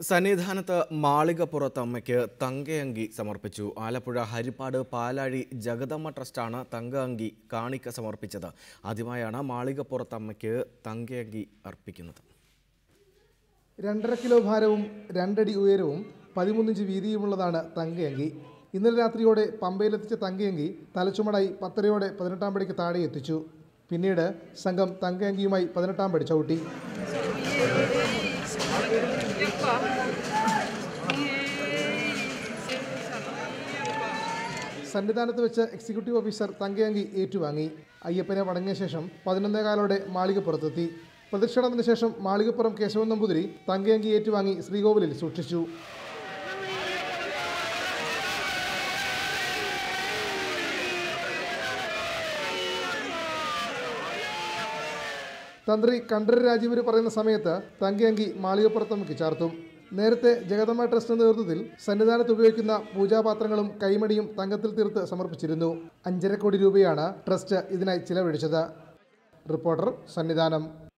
സന്നിധാനത്ത് മാളികപ്പുറത്ത് അമ്മയ്ക്ക് തങ്കയങ്കി സമർപ്പിച്ചു. ആലപ്പുഴ ഹരിപ്പാട് പാലാഴി ജഗദമ്മ ട്രസ്റ്റാണ് തങ്ക അങ്കി കാണിക്ക സമർപ്പിച്ചത്. ആദ്യമായാണ് മാളികപ്പുറത്ത് അമ്മയ്ക്ക് തങ്കയങ്കി അർപ്പിക്കുന്നത്. രണ്ടര കിലോ ഭാരവും രണ്ടടി ഉയരവും പതിമൂന്നിഞ്ച് വീതിയുമുള്ളതാണ് തങ്കയങ്കി. ഇന്നലെ രാത്രിയോടെ പമ്പയിലെത്തിച്ച തങ്കയങ്കി തലച്ചുമടായി പത്തരയോടെ പതിനെട്ടാം പടിക്ക് താഴെ എത്തിച്ചു പിന്നീട് സംഘം തങ്കയങ്കിയുമായി പതിനെട്ടാം പടി ചവിട്ടി. സന്നിധാനത്ത് വെച്ച് എക്സിക്യൂട്ടീവ് ഓഫീസർ തങ്കയങ്കി ഏറ്റുവാങ്ങി. അയ്യപ്പനെ മടങ്ങിയ ശേഷം പതിനൊന്നേകാലോടെ മാളികപ്പുറത്തെത്തി. പ്രദക്ഷിണത്തിന് ശേഷം മാളികപ്പുറം കേശവൻ നമ്പൂതിരി തങ്കയങ്കി ഏറ്റുവാങ്ങി ശ്രീകോവിലിൽ സൂക്ഷിച്ചു. തന്ത്രി കണ്ഠര് രാജീവര് പറയുന്ന സമയത്ത് തങ്കയങ്കി മാളികപ്പുറത്തമ്മയ്ക്ക് ചാർത്തും. നേരത്തെ ജഗദമ്മ ട്രസ്റ്റ് നേതൃത്വത്തിൽ സന്നിധാനത്ത് ഉപയോഗിക്കുന്ന പൂജാപാത്രങ്ങളും കൈമടിയും തങ്കത്തിൽ തീർത്ത് സമർപ്പിച്ചിരുന്നു. അഞ്ചര കോടി രൂപയാണ് ട്രസ്റ്റ് ഇതിനായി ചിലവഴിച്ചത്. റിപ്പോർട്ടർ സന്നിധാനം.